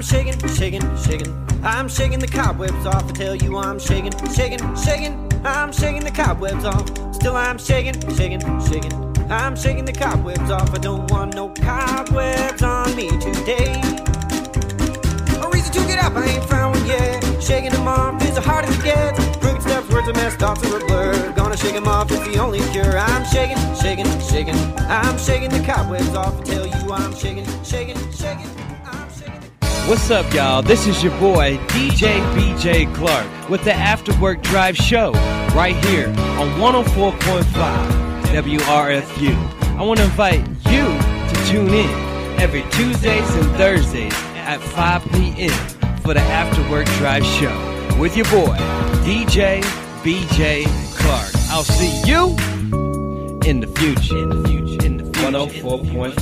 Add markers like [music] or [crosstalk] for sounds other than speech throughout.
I'm shaking, shaking, shaking. I'm shaking the cobwebs off. I tell you I'm shaking, shaking, shaking. I'm shaking the cobwebs off. Still I'm shaking, shaking, shaking. I'm shaking the cobwebs off. I don't want no cobwebs on me today. A reason to get up, I ain't found one yet. Shaking them off is the hardest to get. Crooked steps, words a mess, thoughts are a blur. Gonna shake them off, it's the only cure. I'm shaking, shaking, shaking. I'm shaking the cobwebs off. I tell you I'm shaking, shaking, shaking. What's up, y'all? This is your boy, DJ BJ Clark, with the After Work Drive Show, right here on 104.5 WRFU. I want to invite you to tune in every Tuesdays and Thursdays at 5 p.m. for the After Work Drive Show with your boy, DJ BJ Clark. I'll see you in the future. In the future. In the future. 104.5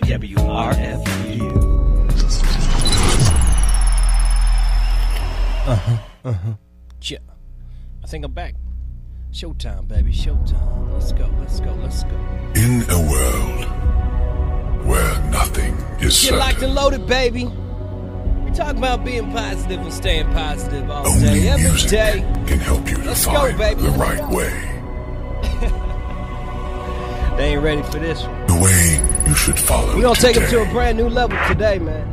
WRFU. Uh-huh, uh-huh. Yeah. I think I'm back. Showtime, baby. Showtime. Let's go. Let's go. Let's go. In a world where nothing is Get locked certain, and loaded, baby. We talk about being positive and staying positive all only day, every music day. can help you Let's go, baby. the right way. [laughs] They ain't ready for this one. The way you should follow. We're gonna take them to a brand new level today, man.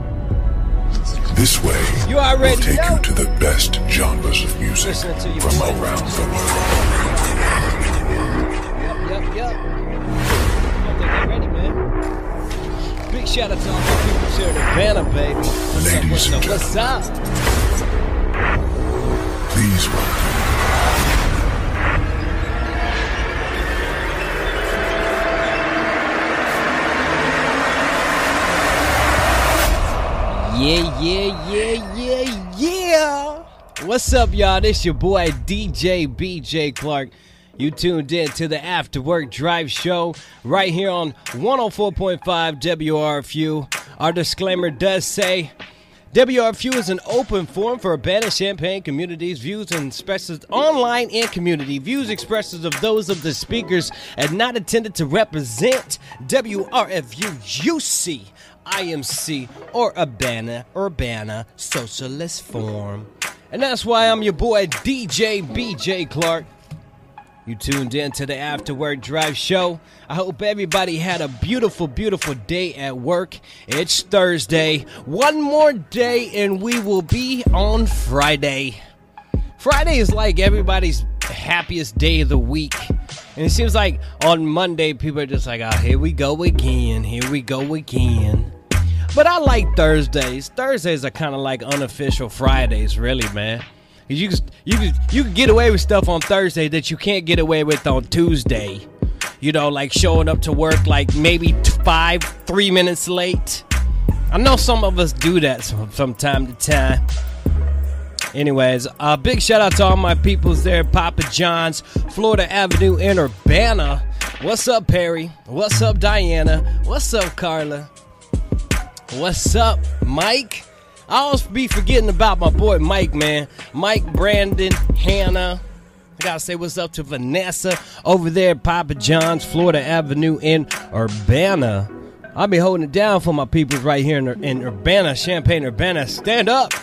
This way You already will take know. you to the best genres of music Listen to your from around the world. Yup, yup, yup. I ready, man. Big shout out to all my people here in Urbana, baby. What's up, Ladies what's and up, what's up? Please welcome Yeah, yeah, yeah, yeah, yeah. What's up, y'all? This your boy DJ BJ Clark. You tuned in to the After Work Drive Show right here on 104.5 WRFU. Our disclaimer does say WRFU is an open forum for Urbana Champaign communities, views and expresses online and community views expresses of those of the speakers and not intended to represent WRFU UC, IMC, or Urbana Urbana Socialist Forum. And that's why I'm your boy DJ BJ Clark. You tuned in to the After Work Drive Show. I hope everybody had a beautiful, beautiful day at work. It's Thursday. One more day, and we will be on Friday. Friday is like everybody's happiest day of the week. And it seems like on Monday, people are just like, oh, here we go again. Here we go again. But I like Thursdays. Thursdays are kind of like unofficial Fridays, really, man. You can, you can, you can get away with stuff on Thursday that you can't get away with on Tuesday. You know, like showing up to work like maybe five, three minutes late. I know some of us do that from time to time. Anyways, uh, big shout out to all my peoples there, Papa John's, Florida Avenue in Urbana. What's up, Perry? What's up, Diana? What's up, Carla? What's up, Mike? I always be forgetting about my boy Mike, man. Mike, Brandon, Hannah. I gotta say what's up to Vanessa over there at Papa John's, Florida Avenue in Urbana. I'll be holding it down for my peoples right here in, in Urbana, Champaign, Urbana. Stand up.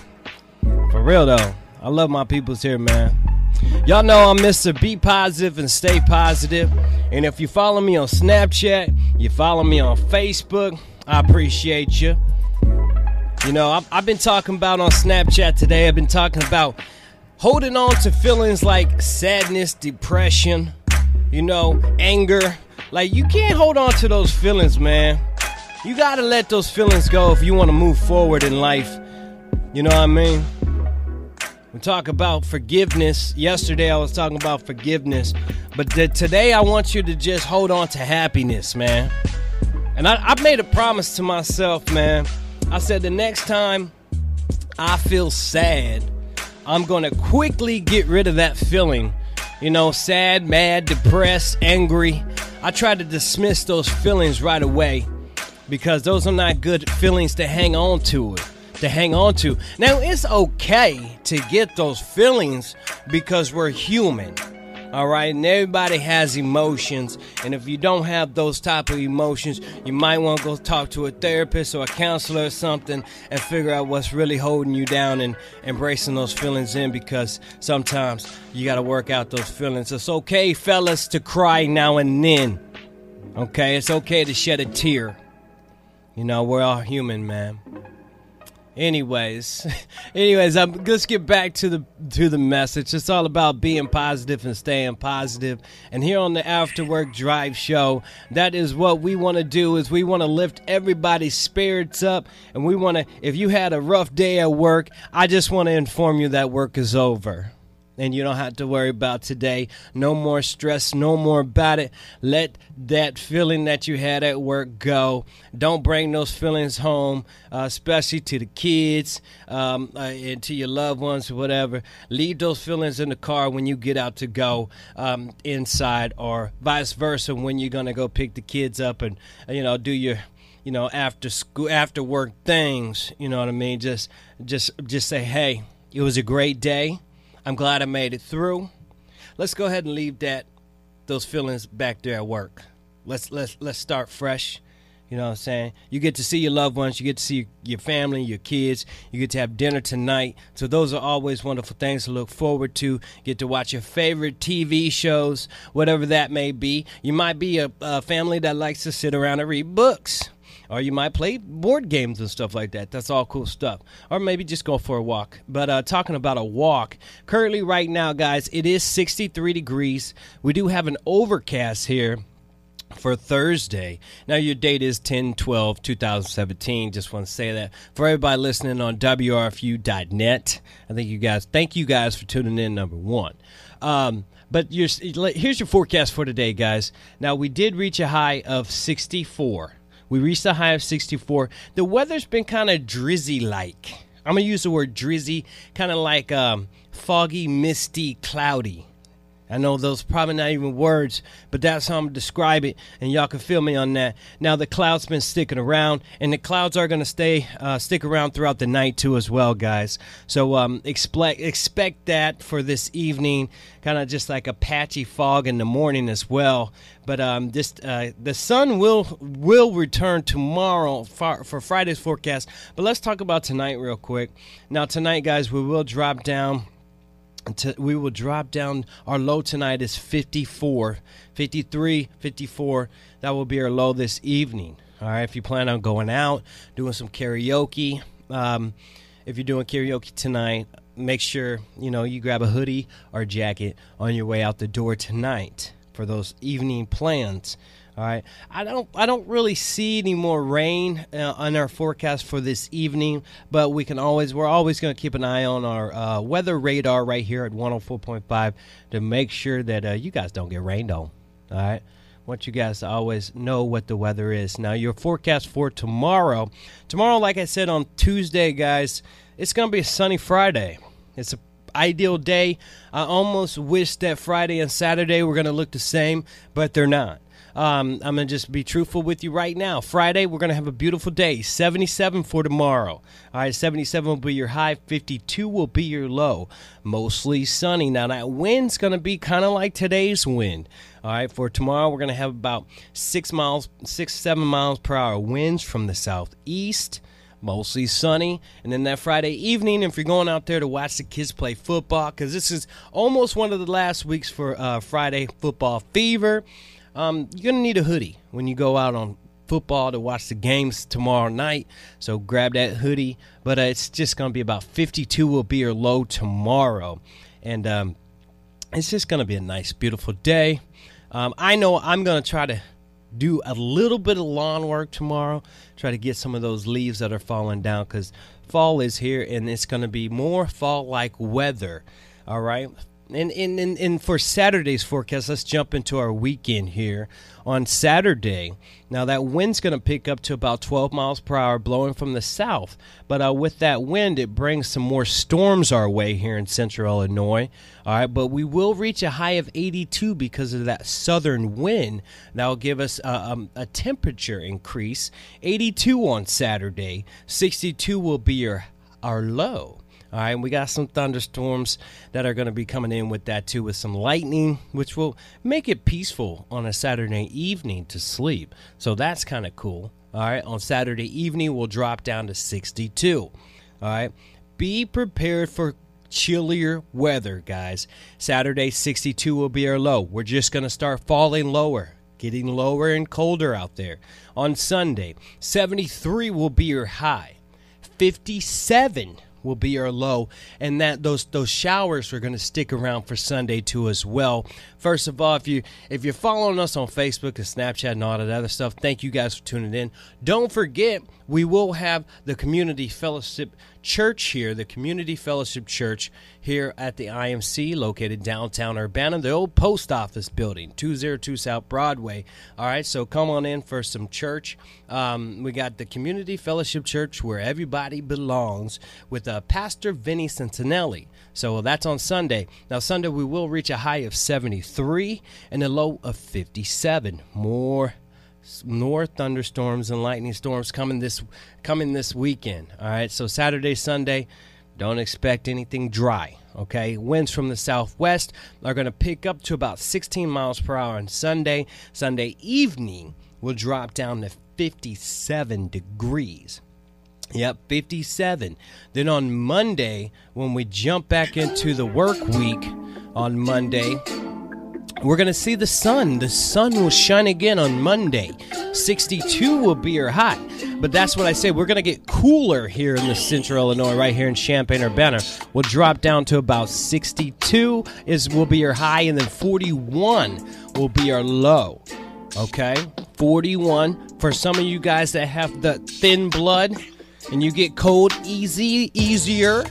Real though, I love my peoples here, man. Y'all know I'm Mr. Be Positive and Stay Positive. And if you follow me on Snapchat, you follow me on Facebook, I appreciate you. You know, I've, I've been talking about on Snapchat today, I've been talking about holding on to feelings like sadness, depression, you know, anger. Like, you can't hold on to those feelings, man. You gotta let those feelings go if you wanna move forward in life. You know what I mean? We talk about forgiveness. Yesterday I was talking about forgiveness, but t- today I want you to just hold on to happiness, man. And I, I made a promise to myself, man. I said the next time I feel sad, I'm gonna quickly get rid of that feeling. You know, sad, mad, depressed, angry. I try to dismiss those feelings right away because those are not good feelings to hang on to it to hang on to now it's okay to get those feelings because we're human All right, and everybody has emotions, and if you don't have those type of emotions, you might want to go talk to a therapist or a counselor or something and figure out what's really holding you down and embracing those feelings in because sometimes you got to work out those feelings. It's okay, fellas, to cry now and then. Okay, it's okay to shed a tear. You know, we're all human, man. Anyways, [laughs] anyways, um, let's get back to the to the message. It's all about being positive and staying positive. And here on the After Work Drive Show, that is what we want to do. Is we want to lift everybody's spirits up, and we want to. If you had a rough day at work, I just want to inform you that work is over and you don't have to worry about today. No more stress, no more about it. Let that feeling that you had at work go. Don't bring those feelings home, uh, especially to the kids um, uh, and to your loved ones or whatever. Leave those feelings in the car when you get out to go um, inside, or vice versa when you're gonna go pick the kids up and you know do your you know after school after work things. You know what I mean? Just just just say, hey, it was a great day I'm glad I made it through. Let's go ahead and leave that those feelings back there at work. Let's let's let's start fresh. You know what I'm saying? You get to see your loved ones, you get to see your family, your kids, you get to have dinner tonight. So those are always wonderful things to look forward to. Get to watch your favorite TV shows, whatever that may be. You might be a, a family that likes to sit around and read books or you might play board games and stuff like that. That's all cool stuff. Or maybe just go for a walk. But uh, talking about a walk, currently right now, guys, it is 63 degrees. We do have an overcast here for Thursday. Now, your date is 10 12 2017. Just want to say that for everybody listening on WRFU.net. I think you guys, thank you guys for tuning in, number one. Um, but here's your forecast for today, guys. Now, we did reach a high of 64. We reached a high of 64. The weather's been kind of drizzy like. I'm going to use the word drizzy, kind of like um, foggy, misty, cloudy. I know those probably not even words, but that's how I'm gonna describe it, and y'all can feel me on that. Now the clouds been sticking around, and the clouds are gonna stay uh, stick around throughout the night too, as well, guys. So um, expect expect that for this evening, kind of just like a patchy fog in the morning as well. But um, this uh, the sun will will return tomorrow for, for Friday's forecast. But let's talk about tonight real quick. Now tonight, guys, we will drop down we will drop down. Our low tonight is 54 53 54 that will be our low this evening. All right if you plan on going out doing some karaoke um, if you're doing karaoke tonight make sure you know you grab a hoodie or jacket on your way out the door tonight for those evening plans all right. I don't I don't really see any more rain uh, on our forecast for this evening, but we can always we're always going to keep an eye on our uh, weather radar right here at 104.5 to make sure that uh, you guys don't get rained on. All right. Want you guys to always know what the weather is. Now, your forecast for tomorrow. Tomorrow, like I said on Tuesday, guys, it's going to be a sunny Friday. It's a ideal day. I almost wish that Friday and Saturday were going to look the same, but they're not. Um, I'm going to just be truthful with you right now. Friday, we're going to have a beautiful day. 77 for tomorrow. All right, 77 will be your high, 52 will be your low. Mostly sunny. Now, that wind's going to be kind of like today's wind. All right, for tomorrow, we're going to have about six miles, six, seven miles per hour winds from the southeast mostly sunny. And then that Friday evening, if you're going out there to watch the kids play football, because this is almost one of the last weeks for uh, Friday football fever. Um, you're gonna need a hoodie when you go out on football to watch the games tomorrow night. So grab that hoodie. But uh, it's just gonna be about 52 will be your low tomorrow, and um, it's just gonna be a nice, beautiful day. Um, I know I'm gonna try to do a little bit of lawn work tomorrow. Try to get some of those leaves that are falling down because fall is here and it's going to be more fall like weather. All right. And, and, and, and for Saturday's forecast, let's jump into our weekend here. On Saturday, now that wind's going to pick up to about 12 miles per hour blowing from the south. But uh, with that wind, it brings some more storms our way here in central Illinois. All right, but we will reach a high of 82 because of that southern wind. That will give us a, um, a temperature increase. 82 on Saturday, 62 will be your, our low. All right, we got some thunderstorms that are going to be coming in with that too, with some lightning, which will make it peaceful on a Saturday evening to sleep. So that's kind of cool. All right, on Saturday evening, we'll drop down to 62. All right, be prepared for chillier weather, guys. Saturday, 62 will be our low. We're just going to start falling lower, getting lower and colder out there. On Sunday, 73 will be your high. 57 will be our low and that those those showers are going to stick around for Sunday too as well. First of all, if you if you're following us on Facebook and Snapchat and all that other stuff, thank you guys for tuning in. Don't forget we will have the community fellowship church here, the Community Fellowship Church here at the IMC, located downtown Urbana, the old post office building, 202 South Broadway. All right, so come on in for some church. Um, we got the Community Fellowship Church where everybody belongs with uh, Pastor Vinny Centinelli. So that's on Sunday. Now, Sunday we will reach a high of 73 and a low of 57. More more thunderstorms and lightning storms coming this coming this weekend. All right, so Saturday, Sunday, don't expect anything dry. Okay, winds from the southwest are going to pick up to about 16 miles per hour on Sunday. Sunday evening will drop down to 57 degrees. Yep, 57. Then on Monday, when we jump back into the work week on Monday, we're going to see the sun. The sun will shine again on Monday. 62 will be your high. But that's what I say. We're going to get cooler here in the central Illinois, right here in Champaign Urbana. We'll drop down to about 62 is will be your high, and then 41 will be our low. Okay? 41. For some of you guys that have the thin blood and you get cold easy, easier,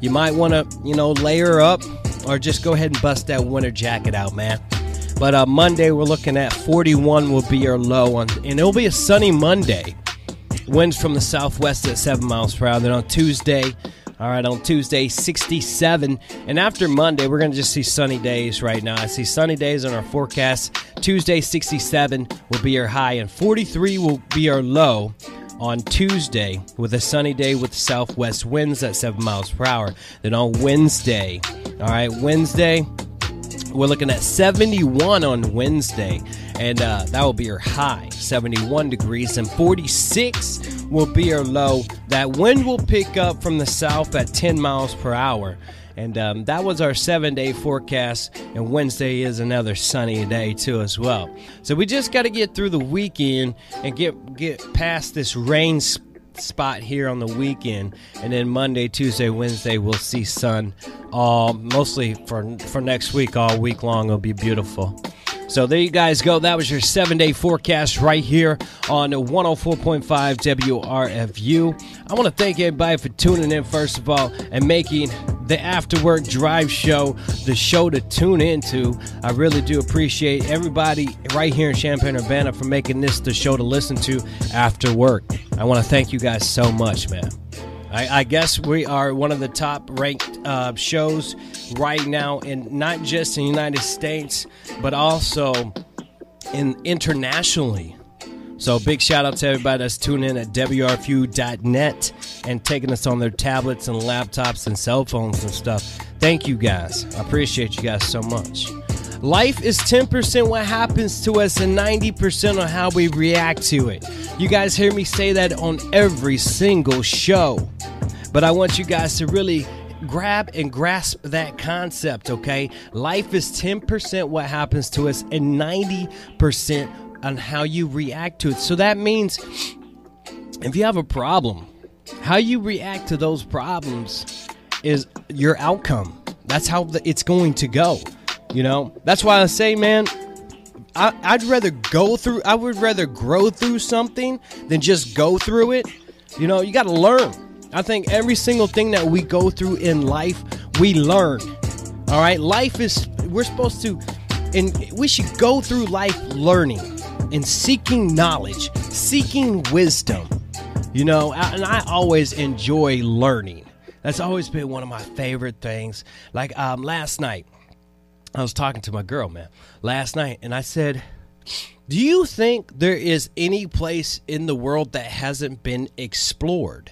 you might want to, you know, layer up or just go ahead and bust that winter jacket out, man. But uh, Monday, we're looking at 41 will be our low, on, and it'll be a sunny Monday. Winds from the southwest at 7 miles per hour. Then on Tuesday, all right, on Tuesday, 67. And after Monday, we're going to just see sunny days right now. I see sunny days on our forecast. Tuesday, 67 will be our high, and 43 will be our low on Tuesday with a sunny day with southwest winds at 7 miles per hour. Then on Wednesday, all right, Wednesday, we're looking at 71 on Wednesday, and uh, that will be your high, 71 degrees, and 46 will be your low. That wind will pick up from the south at 10 miles per hour. And um, that was our seven day forecast. And Wednesday is another sunny day, too, as well. So we just got to get through the weekend and get, get past this rain spot here on the weekend. And then Monday, Tuesday, Wednesday, we'll see sun all mostly for, for next week, all week long. It'll be beautiful. So there you guys go. That was your seven day forecast right here on 104.5 WRFU. I want to thank everybody for tuning in, first of all, and making the After Work Drive Show the show to tune into. I really do appreciate everybody right here in Champaign Urbana for making this the show to listen to after work. I want to thank you guys so much, man. I, I, guess we are one of the top ranked uh, shows right now, in not just in the United States, but also in internationally. So big shout out to everybody that's tuning in at WRFU.net and taking us on their tablets and laptops and cell phones and stuff. Thank you guys. I appreciate you guys so much. Life is 10% what happens to us and 90% on how we react to it. You guys hear me say that on every single show. But I want you guys to really grab and grasp that concept, okay? Life is 10% what happens to us and 90% on how you react to it. So that means if you have a problem, how you react to those problems is your outcome. That's how it's going to go. You know, that's why I say, man, I, would rather go through, I would rather grow through something than just go through it. You know, you got to learn. I think every single thing that we go through in life, we learn. All right, life is, we're supposed to, and we should go through life learning and seeking knowledge, seeking wisdom. You know, and I always enjoy learning. That's always been one of my favorite things. Like um, last night, I was talking to my girl, man, last night, and I said, Do you think there is any place in the world that hasn't been explored?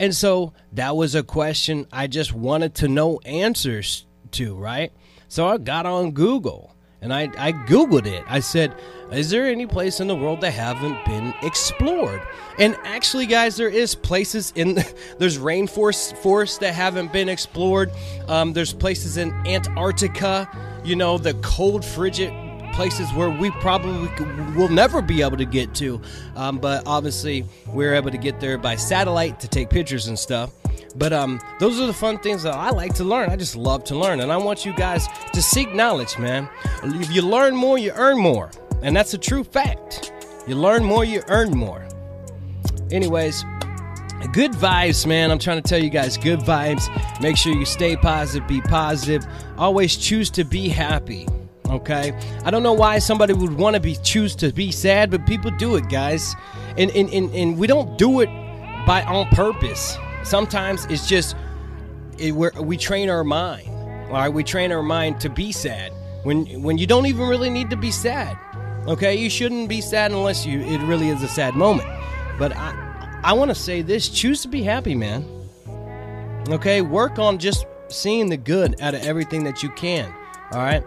And so that was a question I just wanted to know answers to, right? So I got on Google and I, I Googled it. I said, Is there any place in the world that haven't been explored? And actually, guys, there is places in [laughs] there's rainforest forests that haven't been explored. Um, there's places in Antarctica, you know, the cold, frigid places where we probably will never be able to get to. Um, but obviously, we're able to get there by satellite to take pictures and stuff. But um, those are the fun things that I like to learn. I just love to learn, and I want you guys to seek knowledge, man. If you learn more, you earn more, and that's a true fact. You learn more, you earn more. Anyways, good vibes, man. I'm trying to tell you guys, good vibes. Make sure you stay positive, be positive. Always choose to be happy. Okay, I don't know why somebody would want to be choose to be sad, but people do it, guys, and and, and, and we don't do it by on purpose. Sometimes it's just it, we train our mind. All right, we train our mind to be sad when when you don't even really need to be sad. Okay, you shouldn't be sad unless you it really is a sad moment. But I I want to say this: choose to be happy, man. Okay, work on just seeing the good out of everything that you can. All right.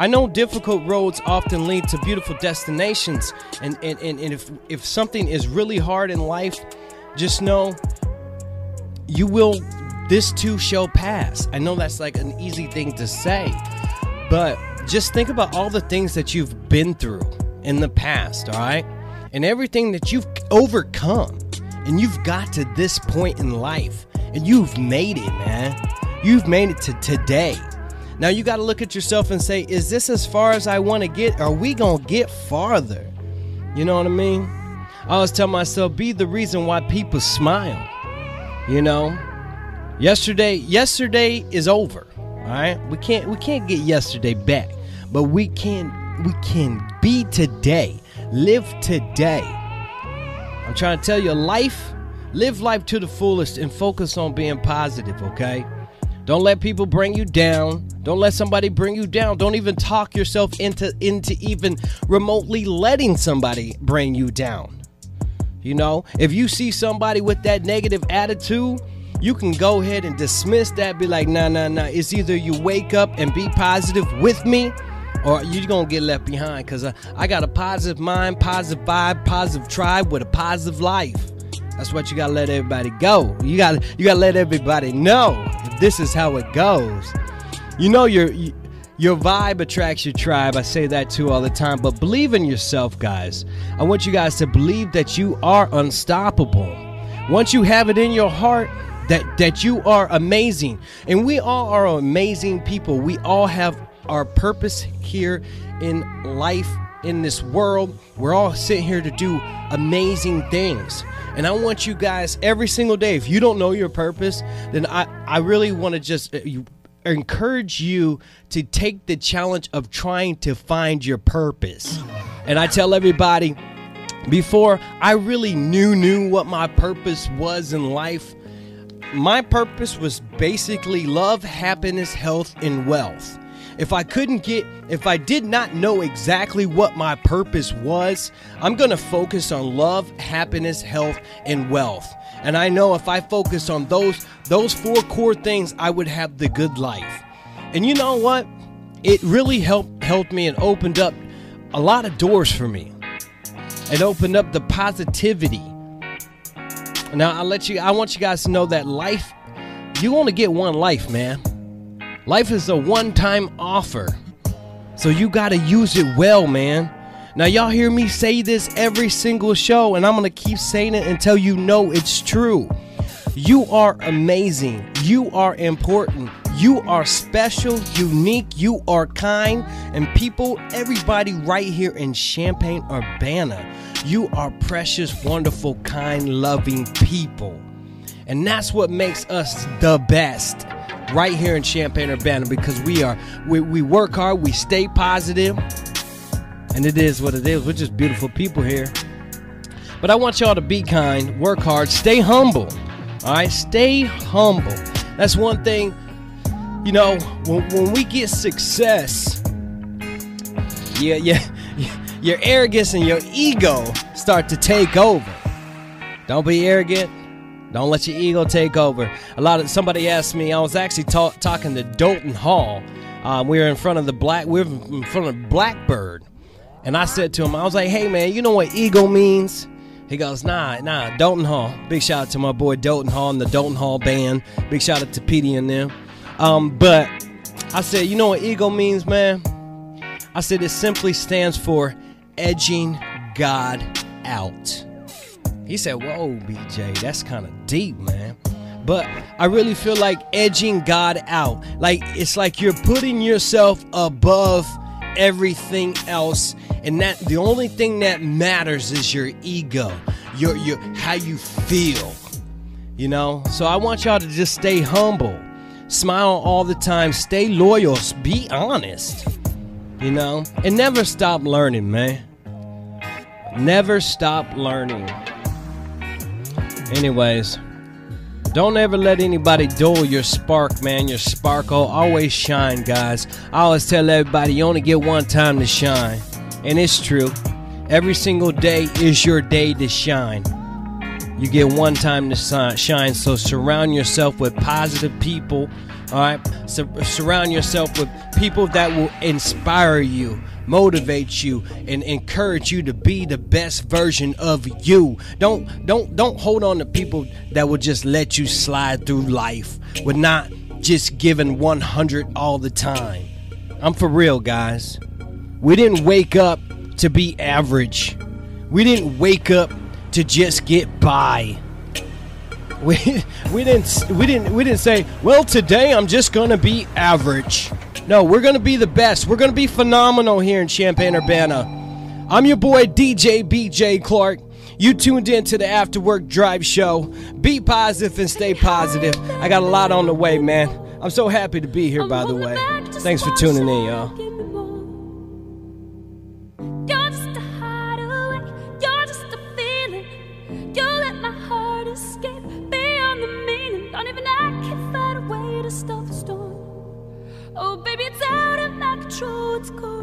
I know difficult roads often lead to beautiful destinations, and, and, and, and if, if something is really hard in life, just know you will, this too shall pass. I know that's like an easy thing to say, but just think about all the things that you've been through in the past, all right? And everything that you've overcome, and you've got to this point in life, and you've made it, man. You've made it to today. Now you got to look at yourself and say, is this as far as I want to get? Are we going to get farther? You know what I mean? I always tell myself, be the reason why people smile. You know? Yesterday, yesterday is over. All right? We can't we can't get yesterday back, but we can we can be today. Live today. I'm trying to tell you life, live life to the fullest and focus on being positive, okay? Don't let people bring you down. Don't let somebody bring you down. Don't even talk yourself into into even remotely letting somebody bring you down. You know, if you see somebody with that negative attitude, you can go ahead and dismiss that. Be like, nah, nah, nah. It's either you wake up and be positive with me, or you're gonna get left behind. Cause I, I got a positive mind, positive vibe, positive tribe with a positive life. That's what you gotta let everybody go. You gotta you gotta let everybody know this is how it goes. You know your your vibe attracts your tribe. I say that too all the time. But believe in yourself, guys. I want you guys to believe that you are unstoppable. Once you have it in your heart that that you are amazing, and we all are amazing people. We all have our purpose here in life in this world. We're all sitting here to do amazing things. And I want you guys every single day, if you don't know your purpose, then I, I really want to just uh, encourage you to take the challenge of trying to find your purpose. And I tell everybody, before I really knew knew what my purpose was in life, my purpose was basically love, happiness, health, and wealth if I couldn't get, if I did not know exactly what my purpose was, I'm going to focus on love, happiness, health, and wealth. And I know if I focus on those those four core things, I would have the good life. And you know what? It really helped helped me and opened up a lot of doors for me. It opened up the positivity. Now I let you I want you guys to know that life you only get one life, man. Life is a one time offer. So you got to use it well, man. Now, y'all hear me say this every single show, and I'm going to keep saying it until you know it's true. You are amazing. You are important. You are special, unique. You are kind. And people, everybody right here in Champaign, Urbana, you are precious, wonderful, kind, loving people. And that's what makes us the best right here in Champaign Urbana because we are we, we work hard, we stay positive, and it is what it is. We're just beautiful people here. But I want y'all to be kind, work hard, stay humble. All right, stay humble. That's one thing. You know, when, when we get success, yeah, yeah, [laughs] your arrogance and your ego start to take over. Don't be arrogant. Don't let your ego take over. A lot of somebody asked me. I was actually talk, talking to Dolton Hall. Um, we were in front of the black. We were in front of Blackbird, and I said to him, I was like, "Hey man, you know what ego means?" He goes, "Nah, nah." Dolton Hall. Big shout out to my boy Dolton Hall and the Dolton Hall band. Big shout out to Petey and them. Um, but I said, "You know what ego means, man?" I said it simply stands for edging God out. He said, Whoa, BJ, that's kind of deep, man. But I really feel like edging God out. Like it's like you're putting yourself above everything else. And that the only thing that matters is your ego. Your your how you feel. You know? So I want y'all to just stay humble. Smile all the time, stay loyal, be honest. You know? And never stop learning, man. Never stop learning. Anyways, don't ever let anybody dull your spark, man. Your sparkle. Always shine, guys. I always tell everybody you only get one time to shine. And it's true. Every single day is your day to shine. You get one time to shine. So surround yourself with positive people. All right. Surround yourself with people that will inspire you, motivate you and encourage you to be the best version of you. Don't don't don't hold on to people that will just let you slide through life with not just giving 100 all the time. I'm for real, guys. We didn't wake up to be average. We didn't wake up to just get by. We, [laughs] we didn't we didn't we didn't say, "Well, today I'm just going to be average." No, we're going to be the best. We're going to be phenomenal here in Champaign Urbana. I'm your boy DJ BJ Clark. You tuned in to the After Work Drive Show. Be positive and stay positive. I got a lot on the way, man. I'm so happy to be here, by the way. Thanks for tuning in, y'all. what's going